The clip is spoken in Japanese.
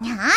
にゃーにゃー